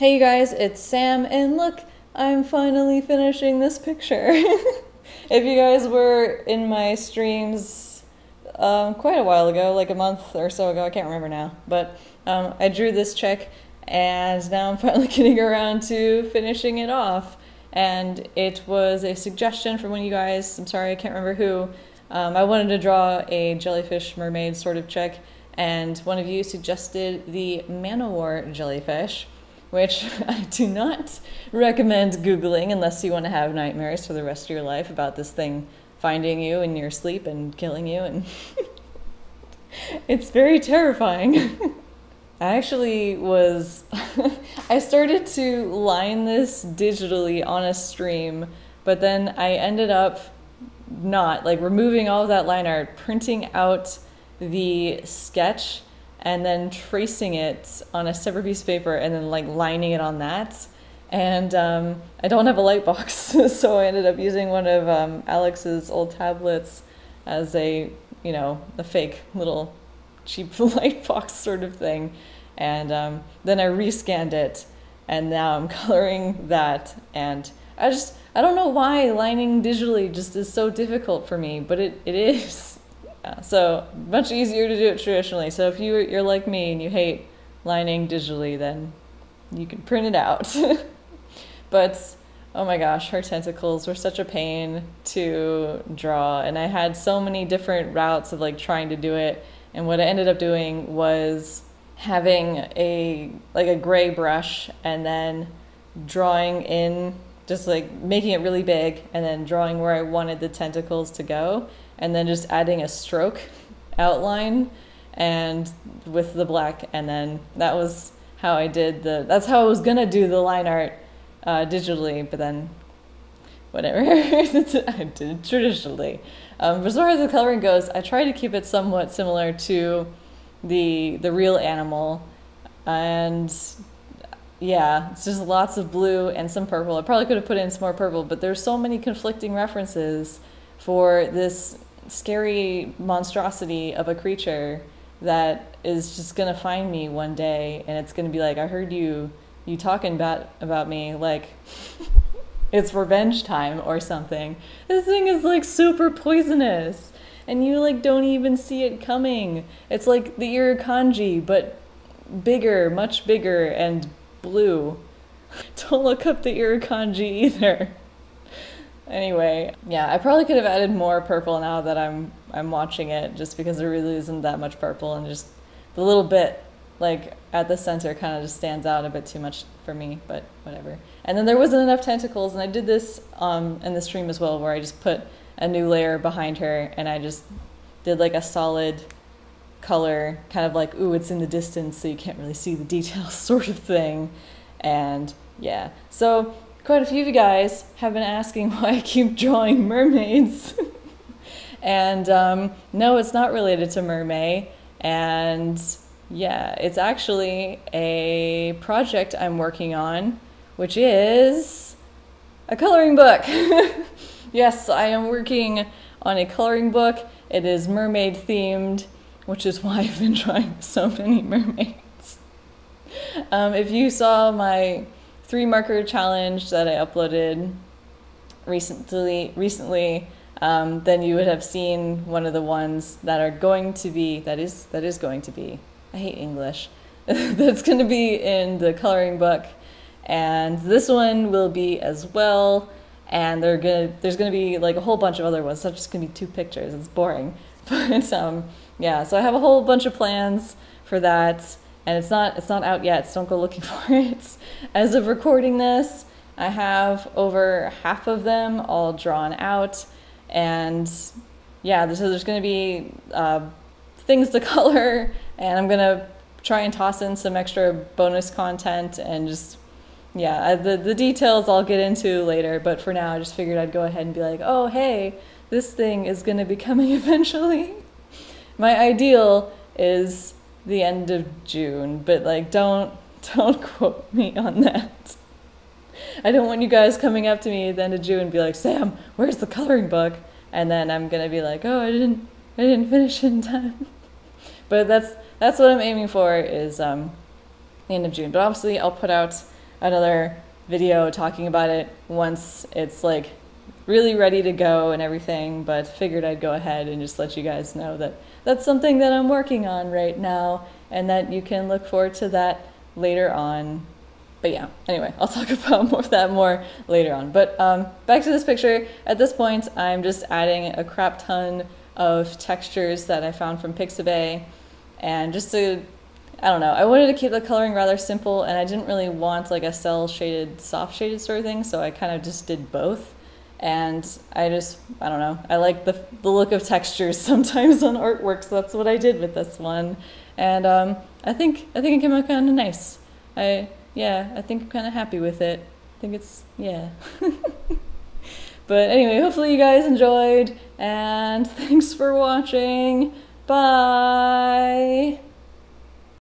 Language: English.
Hey you guys, it's Sam, and look, I'm finally finishing this picture. if you guys were in my streams um, quite a while ago, like a month or so ago, I can't remember now, but um, I drew this check, and now I'm finally getting around to finishing it off. And it was a suggestion from one of you guys, I'm sorry, I can't remember who. Um, I wanted to draw a jellyfish mermaid sort of check, and one of you suggested the Manowar jellyfish, which I do not recommend Googling unless you want to have nightmares for the rest of your life about this thing finding you in your sleep and killing you. And it's very terrifying. I actually was, I started to line this digitally on a stream, but then I ended up not, like removing all of that line art, printing out the sketch and then tracing it on a separate piece of paper and then like lining it on that. And um, I don't have a light box, so I ended up using one of um, Alex's old tablets as a, you know, a fake little cheap light box sort of thing. And um, then I rescanned it, and now I'm coloring that. And I just, I don't know why lining digitally just is so difficult for me, but it, it is. Yeah, so much easier to do it traditionally. So if you you're like me and you hate lining digitally, then you can print it out. but oh my gosh, her tentacles were such a pain to draw, and I had so many different routes of like trying to do it. And what I ended up doing was having a like a gray brush and then drawing in just like making it really big and then drawing where I wanted the tentacles to go and then just adding a stroke outline and with the black. And then that was how I did the that's how I was gonna do the line art uh, digitally but then whatever. I did traditionally. Um, as far as the coloring goes I try to keep it somewhat similar to the the real animal. And yeah it's just lots of blue and some purple. I probably could have put in some more purple but there's so many conflicting references for this scary monstrosity of a creature that is just gonna find me one day and it's gonna be like i heard you you talking about about me like it's revenge time or something. This thing is like super poisonous and you like don't even see it coming. It's like the irukandji but bigger much bigger and blue don't look up the irukandji either Anyway, yeah, I probably could have added more purple now that I'm I'm watching it, just because there really isn't that much purple, and just the little bit like at the center kind of just stands out a bit too much for me. But whatever. And then there wasn't enough tentacles, and I did this um, in the stream as well, where I just put a new layer behind her, and I just did like a solid color, kind of like ooh, it's in the distance, so you can't really see the details, sort of thing. And yeah, so quite a few of you guys have been asking why I keep drawing mermaids. and um, no, it's not related to Mermay. And yeah, it's actually a project I'm working on, which is a coloring book. yes, I am working on a coloring book. It is mermaid themed, which is why I've been drawing so many mermaids. Um, if you saw my three marker challenge that I uploaded recently, recently, um, then you would have seen one of the ones that are going to be that is that is going to be. I hate English. That's going to be in the coloring book, and this one will be as well. And they're gonna there's gonna be like a whole bunch of other ones. It's not just gonna be two pictures. It's boring, but um, yeah. So I have a whole bunch of plans for that and it's not it's not out yet. So don't go looking for it. As of recording this, I have over half of them all drawn out, and yeah, so there's going to be uh, things to color, and I'm gonna try and toss in some extra bonus content and just yeah the the details I'll get into later. But for now, I just figured I'd go ahead and be like, oh hey, this thing is going to be coming eventually. My ideal is the end of June, but like don't don't quote me on that. I don't want you guys coming up to me at the end of June and be like, Sam, where's the coloring book? And then I'm gonna be like, oh, I didn't, I didn't finish in time. but that's that's what I'm aiming for is um, the end of June. But obviously, I'll put out another video talking about it once it's like really ready to go and everything, but figured I'd go ahead and just let you guys know that that's something that I'm working on right now and that you can look forward to that later on. But yeah, anyway, I'll talk about more of that more later on. But um, back to this picture. At this point, I'm just adding a crap ton of textures that I found from Pixabay. And just to, I don't know, I wanted to keep the coloring rather simple and I didn't really want like a cell shaded, soft shaded sort of thing. So I kind of just did both. And I just I don't know. I like the the look of textures sometimes on artwork so that's what I did with this one. And um, I think I think it came out kind of nice. I yeah I think I'm kind of happy with it. I think it's yeah. But anyway hopefully you guys enjoyed and thanks for watching. Bye